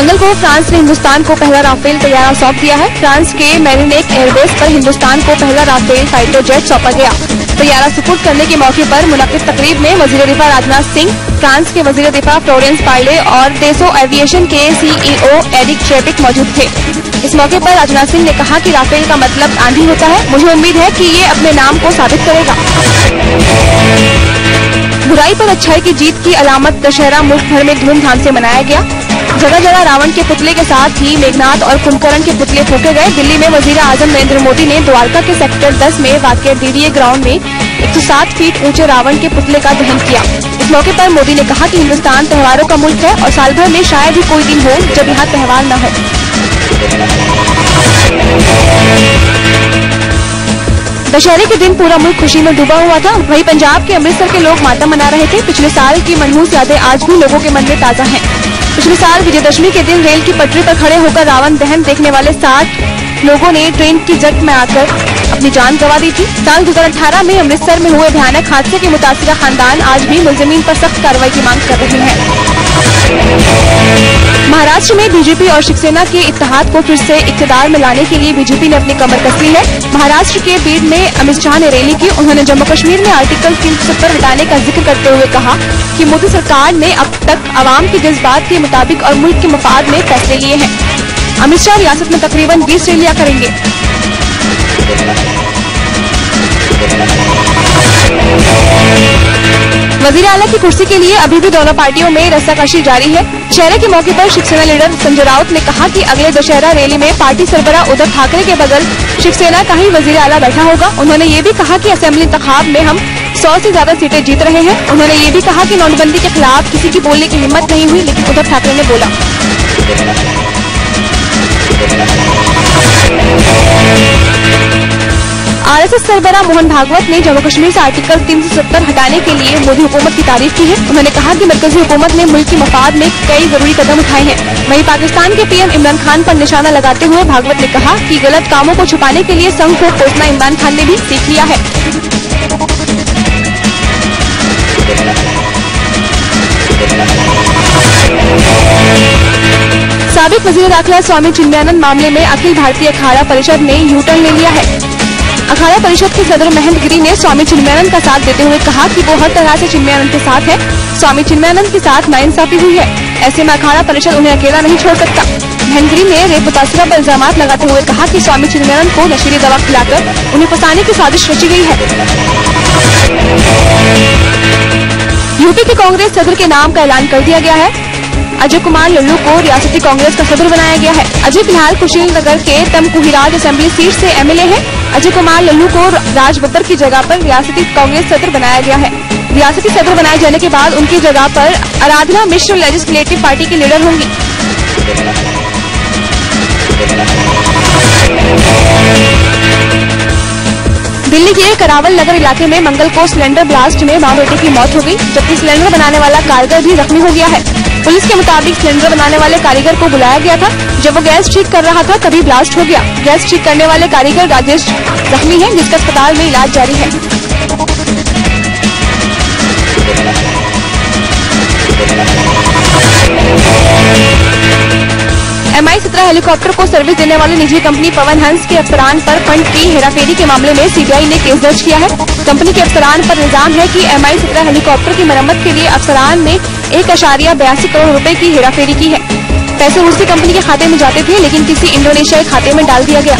मंगल को फ्रांस ने हिंदुस्तान को पहला राफेल तैयारा सौंप दिया है। फ्रांस के मैरिनेक एयरबेस पर हिंदुस्तान को पहला राफेल फाइटर जेट सौंपा गया। तैयारा सुपुर्द करने के मौके पर मुनद तकरीब में वज़ीर दिफा राजनाथ सिंह, फ्रांस के वज़ीर दिफा फ्लोरेंस पार्ले और देसो एविएशन के सीईओ एरिक ट्रेपिक मौजूद थे। इस मौके पर राजनाथ सिंह ने कहा कि राफेल का मतलब आंधी होता है। मुझे उम्मीद है कि ये अपने नाम को साबित करेगा। बुराई पर अच्छाई की जीत की अलामत दशहरा मुल्क भर में धूमधाम से मनाया गया। जगह जगह रावण के पुतले के साथ ही मेघनाथ और कुंभकर्ण के पुतले फूके गए। दिल्ली में वज़ीर आज़म नरेंद्र मोदी ने द्वारका के सेक्टर 10 में वाक़ डीडीए ग्राउंड में 107 फीट ऊँचे रावण के पुतले का दहन किया। इस मौके पर मोदी ने कहा कि हिंदुस्तान त्योहारों का मुल्क है और साल भर में शायद ही कोई दिन हो जब यहाँ त्योहार न हो। दशहरे के दिन पूरा मुल्क खुशी में डूबा हुआ था। वहीं पंजाब के अमृतसर के लोग मातम मना रहे थे। पिछले साल की मनहूस यादें आज भी लोगों के मन में ताज़ा हैं। पिछले साल विजयदशमी के दिन रेल की पटरी पर खड़े होकर रावण दहन देखने वाले साठ लोगों ने ट्रेन की जट में आकर अपनी जान गंवा दी थी। साल 2018 में अमृतसर में हुए भयानक हादसे के मुतासरा खानदान आज भी मुलजमीन पर सख्त कार्रवाई की मांग कर रहे हैं। महाराष्ट्र में बीजेपी और शिवसेना के इतिहाद को फिर से इकतदार में लाने के लिए बीजेपी ने अपनी कमर कस है। महाराष्ट्र के बीड में अमित शाह ने रैली की। उन्होंने जम्मू कश्मीर में आर्टिकल तीन हटाने का ज़िक्र करते हुए कहा कि मोदी सरकार ने अब तक आवाम के जज्बात के मुताबिक और मुल्क के मफाद में फैसले लिए हैं। अमित शाह रियासत में तकरीबन 20 रैलियाँ करेंगे। वज़ीर आला की कुर्सी के लिए अभी भी दोनों पार्टियों में रस्साकशी जारी है। चेहरे के मौके पर शिवसेना लीडर संजय राउत ने कहा कि अगले दशहरा रैली में पार्टी सरबरा उद्धव ठाकरे के बगल शिवसेना का ही वज़ीर आला बैठा होगा। उन्होंने ये भी कहा कि असेंबली इंतखाब में हम सौ से ज़्यादा सीटें जीत रहे हैं। उन्होंने ये भी कहा कि नोटबंदी के खिलाफ किसी की बोलने की हिम्मत नहीं हुई, लेकिन उद्धव ठाकरे ने बोला। आरएसएस सरबरा मोहन भागवत ने जम्मू कश्मीर से आर्टिकल 370 हटाने के लिए मोदी हुकूमत की तारीफ़ की है। उन्होंने कहा कि मरकजी हुकूमत ने मुल्क की मफाद में कई ज़रूरी कदम उठाए हैं। वहीं पाकिस्तान के पीएम इमरान खान पर निशाना लगाते हुए भागवत ने कहा कि गलत कामों को छुपाने के लिए संघ को कोसना इमरान खान ने भी सीख लिया है। सबक वज़ीर दाखिला स्वामी चिन्मयानंद मामले में अखिल भारतीय अखाड़ा परिषद ने यूटर्न ले लिया है। अखाड़ा परिषद के सदर महेंद्र गिरी ने स्वामी चिन्मयानंद का साथ देते हुए कहा कि वो हर तरह से चिन्मयानंद के साथ है। स्वामी चिन्मयानंद के साथ नाइंसाफी हुई है। ऐसे में अखाड़ा परिषद उन्हें अकेला नहीं छोड़ सकता। महेंद्र ने रेप मुतासरा पर इल्ज़ाम लगाते हुए कहा कि स्वामी चिन्मयानंद को नशीली दवा खिलाकर उन्हें फंसाने की साजिश रची गई है। यूपी के कांग्रेस सदर के नाम का ऐलान कर दिया गया है। अजय कुमार, लल्लू को रियासती कांग्रेस का सदर बनाया गया है। अजय फ़िलहाल कुशील नगर के तमकुहिराज असेंबली सीट से एमएलए हैं। अजय कुमार, लल्लू को राजबत्तर की जगह पर रियासती कांग्रेस सदर बनाया गया है। रियासती सदर बनाए जाने के बाद उनकी जगह पर आराधना मिश्र लेजिस्लेटिव पार्टी की लीडर होंगी। दिल्ली के करावल नगर इलाके में मंगल को सिलेंडर ब्लास्ट में माँ बेटे की मौत हो गई, जबकि सिलेंडर बनाने वाला कारगर भी जख्मी हो गया है। पुलिस के मुताबिक सिलेंडर बनाने वाले कारीगर को बुलाया गया था। जब वो गैस ठीक कर रहा था, तभी ब्लास्ट हो गया। गैस ठीक करने वाले कारीगर राजेश जख्मी है जिसका अस्पताल में इलाज जारी है। एमआई सत्रह हेलीकॉप्टर को सर्विस देने वाली निजी कंपनी पवन हंस के अफसरान पर फंड की हेराफेरी के मामले में सीबीआई ने केस दर्ज किया है। कंपनी के अफसरान पर इल्ज़ाम है कि एमआई सत्रह हेलीकॉप्टर की मरम्मत के लिए अफसरान ने एक अशारिया बयासी करोड़ रुपए की हेराफेरी की है। पैसे रूसी कंपनी के खाते में जाते थे, लेकिन किसी इंडोनेशियाई खाते में डाल दिया गया।